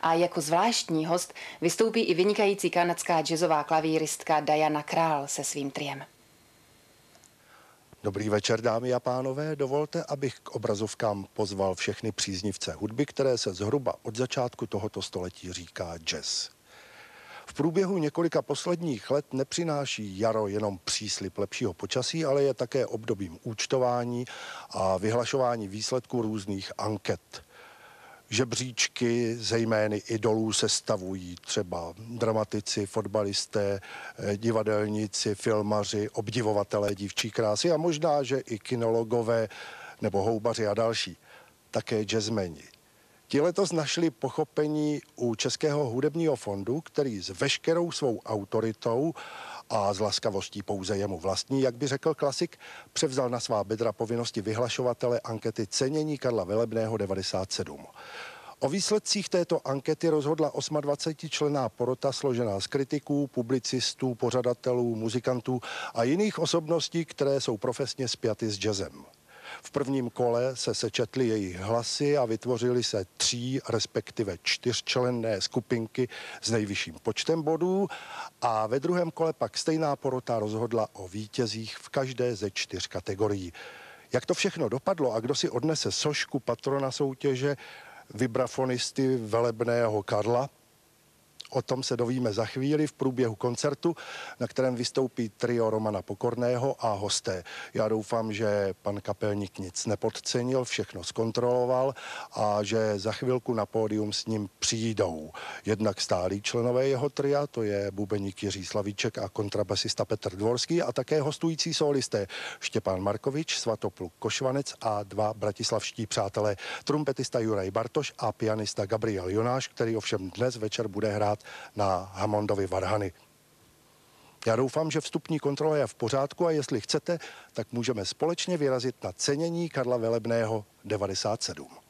a jako zvláštní host vystoupí i vynikající kanadská jazzová klavíristka Diana Král se svým triem. Dobrý večer, dámy a pánové. Dovolte, abych k obrazovkám pozval všechny příznivce hudby, které se zhruba od začátku tohoto století říká jazz. V průběhu několika posledních let nepřináší jaro jenom příslip lepšího počasí, ale je také obdobím účtování a vyhlašování výsledků různých anket – žebříčky zejmény idolů sestavují třeba dramatici, fotbalisté, eh, divadelníci, filmaři, obdivovatelé dívčí krásy a možná, že i kinologové nebo houbaři a další. Také jazzmeni. Ti letos našli pochopení u Českého hudebního fondu, který s veškerou svou autoritou a z laskavostí pouze jemu vlastní, jak by řekl klasik, převzal na svá bedra povinnosti vyhlašovatele ankety cenění Karla Velebného 97. O výsledcích této ankety rozhodla 28 člená porota složená z kritiků, publicistů, pořadatelů, muzikantů a jiných osobností, které jsou profesně spjaty s jazzem. V prvním kole se sečetly jejich hlasy a vytvořily se tří, respektive čtyřčlenné skupinky s nejvyšším počtem bodů a ve druhém kole pak stejná porota rozhodla o vítězích v každé ze čtyř kategorií. Jak to všechno dopadlo a kdo si odnese sošku patrona soutěže, vibrafonisty velebného Karla, O tom se dovíme za chvíli v průběhu koncertu, na kterém vystoupí trio Romana Pokorného a hosté. Já doufám, že pan kapelník nic nepodcenil, všechno zkontroloval a že za chvilku na pódium s ním přijdou. Jednak stálí členové jeho tria, to je bubeník Jiří Slavíček a kontrabasista Petr Dvorský a také hostující solisté Štěpán Markovič, Svatopluk Košvanec a dva bratislavští přátelé, trumpetista Juraj Bartoš a pianista Gabriel Jonáš, který ovšem dnes večer bude hrát na Hamondovi Varhany. Já doufám, že vstupní kontrola je v pořádku a jestli chcete, tak můžeme společně vyrazit na cenění Karla Velebného 97.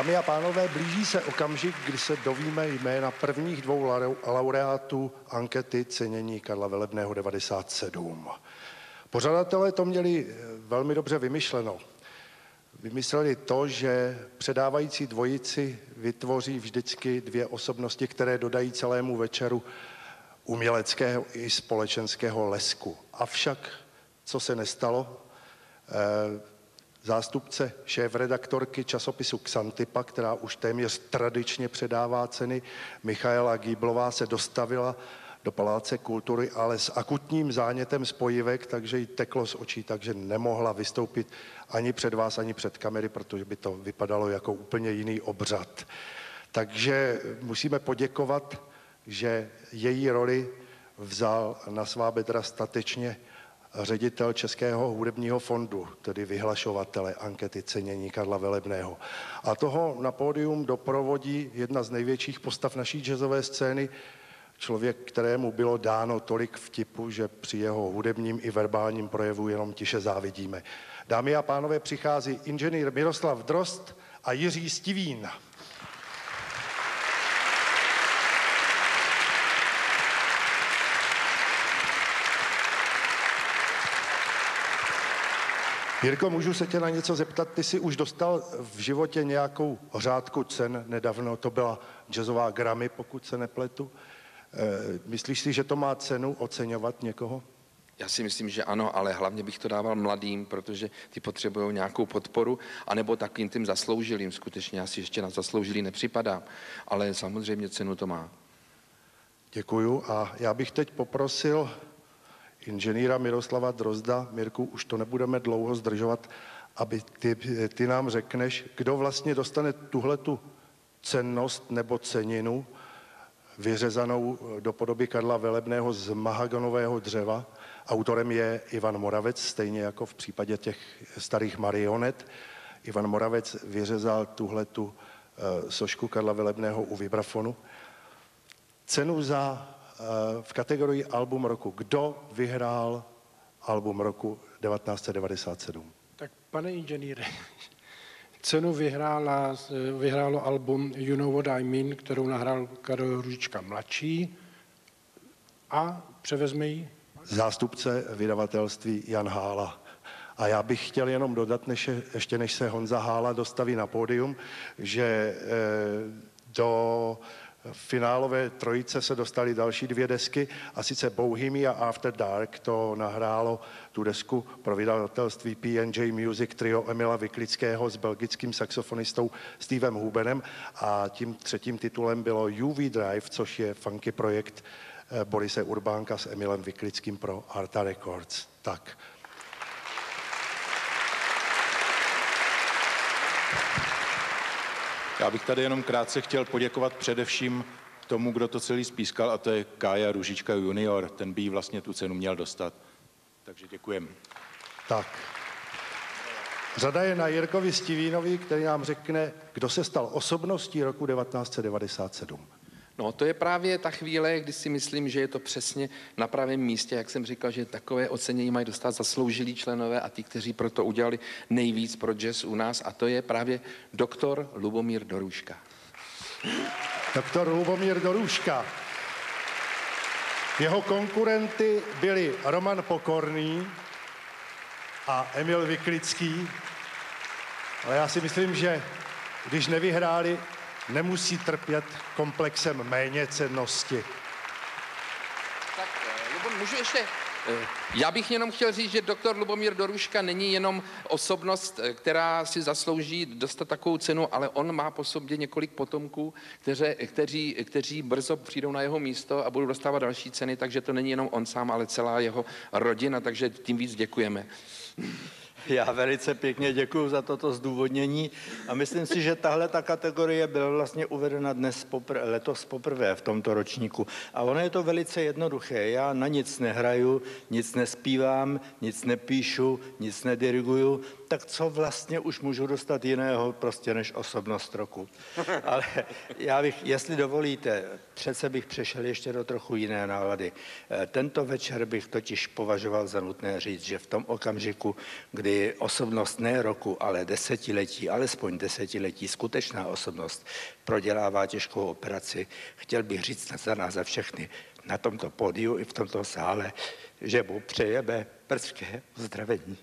Dámy a pánové, blíží se okamžik, kdy se dovíme jména prvních dvou laureátů ankety cenění Karla Velebného 97. Pořadatelé to měli eh, velmi dobře vymyšleno. Vymysleli to, že předávající dvojici vytvoří vždycky dvě osobnosti, které dodají celému večeru uměleckého i společenského lesku. Avšak, co se nestalo, eh, zástupce šéf-redaktorky časopisu Xantipa, která už téměř tradičně předává ceny, Michaela Gíblová se dostavila do Paláce kultury, ale s akutním zánětem spojivek, takže jí teklo z očí, takže nemohla vystoupit ani před vás, ani před kamery, protože by to vypadalo jako úplně jiný obřad. Takže musíme poděkovat, že její roli vzal na svá bedra statečně ředitel Českého hudebního fondu, tedy vyhlašovatele ankety cenění Karla Velebného. A toho na pódium doprovodí jedna z největších postav naší jazzové scény, člověk, kterému bylo dáno tolik vtipu, že při jeho hudebním i verbálním projevu jenom tiše závidíme. Dámy a pánové, přichází inženýr Miroslav Drost a Jiří Stivín. Jirko, můžu se tě na něco zeptat? Ty jsi už dostal v životě nějakou řádku cen nedávno, to byla jazzová Grammy, pokud se nepletu. E, myslíš si, že to má cenu oceňovat někoho? Já si myslím, že ano, ale hlavně bych to dával mladým, protože ty potřebují nějakou podporu, anebo takým tím zasloužilým. Skutečně já si ještě na zasloužilý nepřipadám, ale samozřejmě cenu to má. Děkuju a já bych teď poprosil inženýra Miroslava Drozda. Mirku, už to nebudeme dlouho zdržovat, aby ty, ty nám řekneš, kdo vlastně dostane tuhletu cennost nebo ceninu vyřezanou do podoby Karla Velebného z mahagonového dřeva. Autorem je Ivan Moravec, stejně jako v případě těch starých marionet. Ivan Moravec vyřezal tuhletu uh, sošku Karla Velebného u vibrafonu. Cenu za Eh, v kategorii album roku. Kdo vyhrál album roku 1997? Tak pane inženýre, cenu vyhrála, vyhrálo album You Know What I Mean, kterou nahrál Karel Ružička mladší a převezme ji? Zástupce vydavatelství Jan Hála. A já bych chtěl jenom dodat, než, ještě než se Honza Hála dostaví na pódium, že eh, do finálové trojice se dostaly další dvě desky a sice Bohemia After Dark, to nahrálo tu desku pro vydavatelství PNJ Music trio Emila Vyklického s belgickým saxofonistou Stevem Hubenem a tím třetím titulem bylo UV Drive, což je funky projekt eh, Borise Urbánka s Emilem Vyklickým pro Arta Records. Tak. Já bych tady jenom krátce chtěl poděkovat především tomu, kdo to celý spískal, a to je Kája Ružička junior. Ten by vlastně tu cenu měl dostat. Takže děkujem. Tak. Řada je na Jirkovi Stivínovi, který nám řekne, kdo se stal osobností roku 1997. No, to je právě ta chvíle, kdy si myslím, že je to přesně na pravém místě, jak jsem říkal, že takové ocenění mají dostat zasloužilí členové a ti, kteří pro to udělali nejvíc pro jazz u nás, a to je právě doktor Lubomír Doruška. Doktor Lubomír Doruška. Jeho konkurenty byli Roman Pokorný a Emil Vyklický, ale já si myslím, že když nevyhráli, nemusí trpět komplexem méněcennosti. Tak, eh, Lubom, můžu ještě eh, já bych jenom chtěl říct, že doktor Lubomír Doruška není jenom osobnost, eh, která si zaslouží dostat takovou cenu, ale on má po sobě několik potomků, kteře, kteří, kteří brzo přijdou na jeho místo a budou dostávat další ceny, takže to není jenom on sám, ale celá jeho rodina, takže tím víc děkujeme. Já velice pěkně děkuji za toto zdůvodnění a myslím si, že tahle ta kategorie byla vlastně uvedena dnes popr- letos poprvé v tomto ročníku. A ono je to velice jednoduché. Já na nic nehraju, nic nespívám, nic nepíšu, nic nediriguju, tak co vlastně už můžu dostat jiného prostě než osobnost roku. Ale já bych, jestli dovolíte, přece bych přešel ještě do trochu jiné nálady. Eh, tento večer bych totiž považoval za nutné říct, že v tom okamžiku, kdy osobnost ne roku, ale desetiletí, alespoň desetiletí, skutečná osobnost prodělává těžkou operaci, chtěl bych říct za nás za všechny na tomto pódiu i v tomto sále, že mu přejeme brzké uzdravení.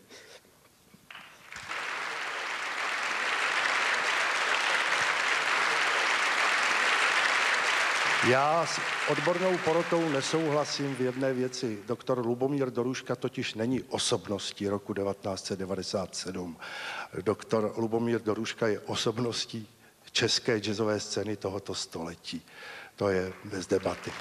Já s odbornou porotou nesouhlasím v jedné věci. Doktor Lubomír Doruška totiž není osobností roku 1997. Doktor Lubomír Doruška je osobností české jazzové scény tohoto století. To je bez debaty.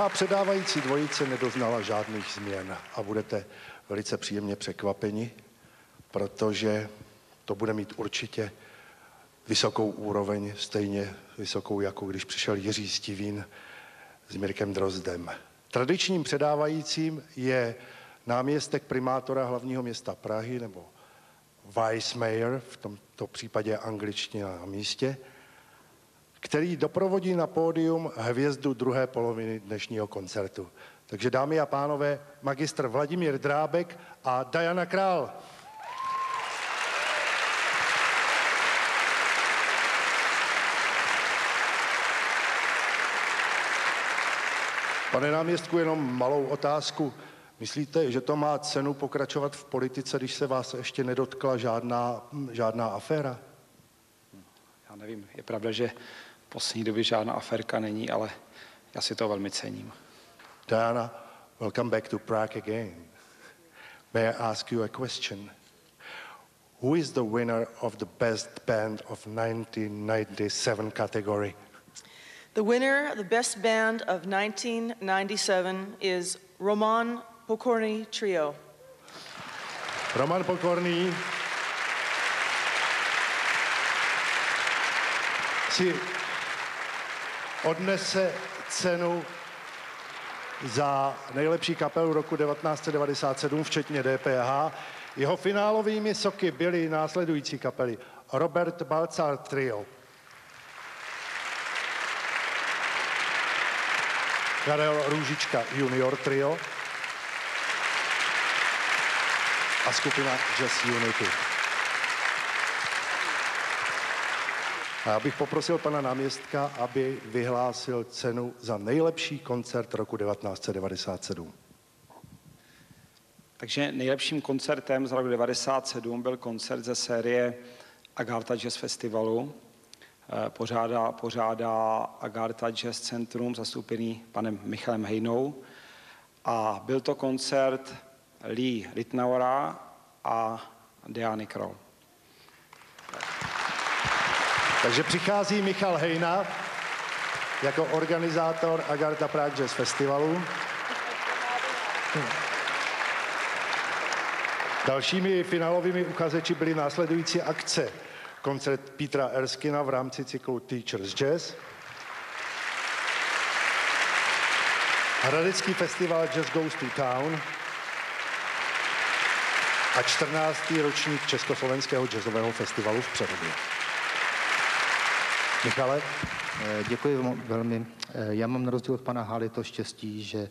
Druhá předávající dvojice nedoznala žádných změn a budete velice příjemně překvapeni, protože to bude mít určitě vysokou úroveň, stejně vysokou, jako když přišel Jiří Stivín s Mirkem Drozdem. Tradičním předávajícím je náměstek primátora hlavního města Prahy nebo vice mayor, v tomto případě angličtina na místě, který doprovodí na pódium hvězdu druhé poloviny dnešního koncertu. Takže dámy a pánové, magistr Vladimír Drábek a Diana Král. Pane náměstku, jenom malou otázku. Myslíte, že to má cenu pokračovat v politice, když se vás ještě nedotkla žádná, žádná aféra? Já nevím, je pravda, že poslední době žádná aférka není, ale já si to velmi cením. Diana, welcome back to Prague again. May I ask you a question? Who is the winner of the best band of 1997 category? The winner of the Best Band of 1997 is Roman Pokorny Trio. Roman Pokorný si odnese cenu za nejlepší kapelu roku 1997, včetně DPH. Jeho finálovými soky byly následující kapely. Robert Balcar Trio, Karel Růžička Junior Trio a skupina Jazz Unity. A já bych poprosil pana náměstka, aby vyhlásil cenu za nejlepší koncert roku 1997. Takže nejlepším koncertem z roku 1997 byl koncert ze série Agartha Jazz Festivalu. Eh, pořádá, pořádá Agartha Jazz Centrum, zastoupený panem Michalem Hejnou. A byl to koncert Lee Ritnaura a Diany Kroll. Takže přichází Michal Hejna jako organizátor Agartha Prague Jazz Festivalu. Dalšími finálovými uchazeči byly následující akce. Koncert Petra Erskina v rámci cyklu Teachers Jazz. Hradecký festival Jazz Goes to Town a 14. ročník Československého jazzového festivalu v Přerově. Michale? Eh, děkuji velmi. Eh, Já mám na rozdíl od pana Hály to štěstí, že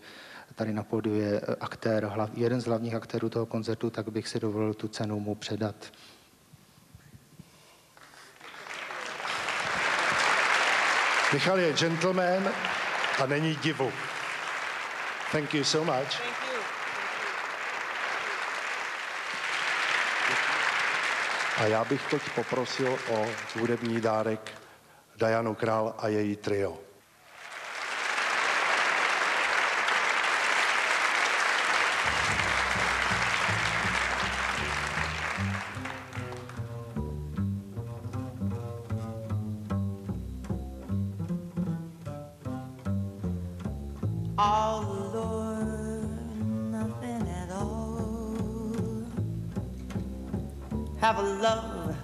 tady na pódiu je eh, aktér, hlav, jeden z hlavních aktérů toho koncertu, tak bych si dovolil tu cenu mu předat. Michal je gentleman a není divu. Thank you so much. Thank you. A já bych teď poprosil o hudební dárek Dianu Král a její trio. Have a love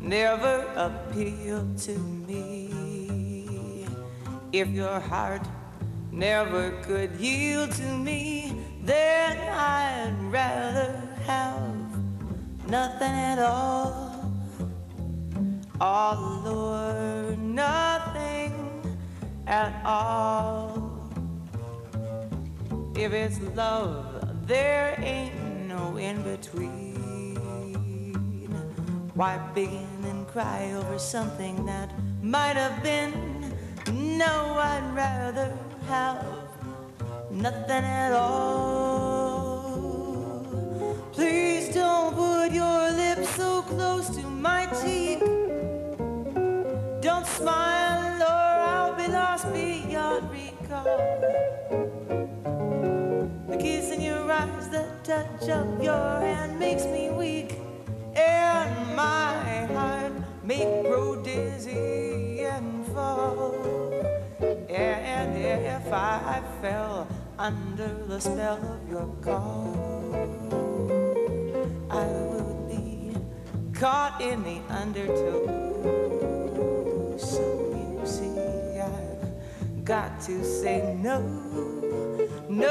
never appealed to me. If your heart never could yield to me, then I'd rather have nothing at all. All or nothing at all. If it's love, there ain't no in between. Why begin and cry over something that might have been? No, I'd rather have nothing at all. Please don't put your lips so close to my cheek. Don't smile or I'll be lost beyond recall. The kiss in your eyes, the touch of your hand makes me weak, and my heart may grow dizzy and fall. And if I fell under the spell of your call, I would be caught in the undertow. So you see, I've got to say no. No,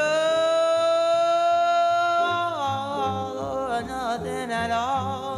nothing at all.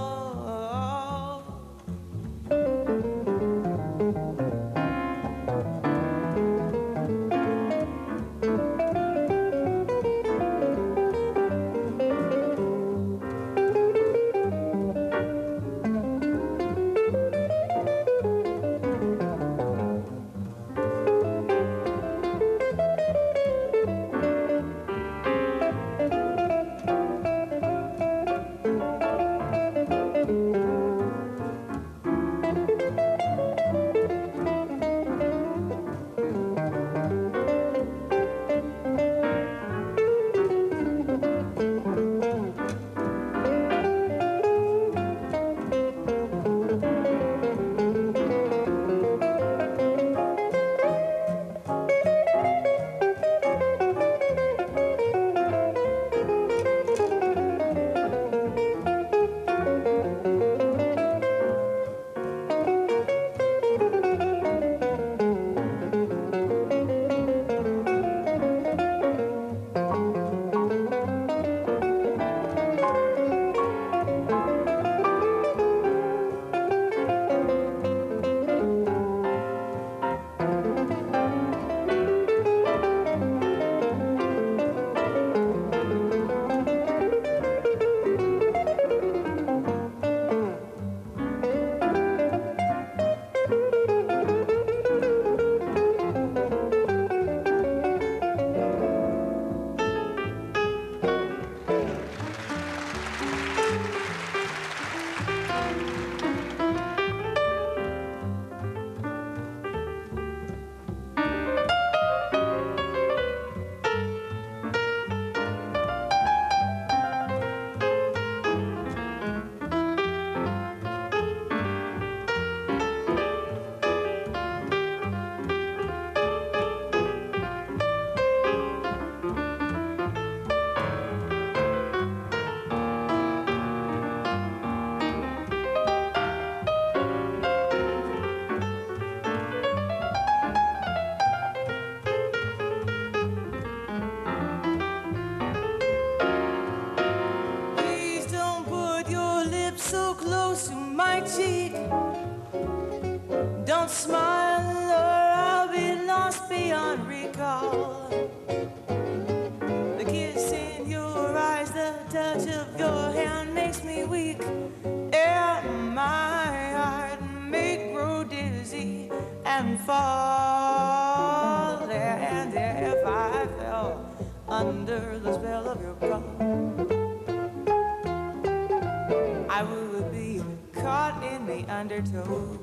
The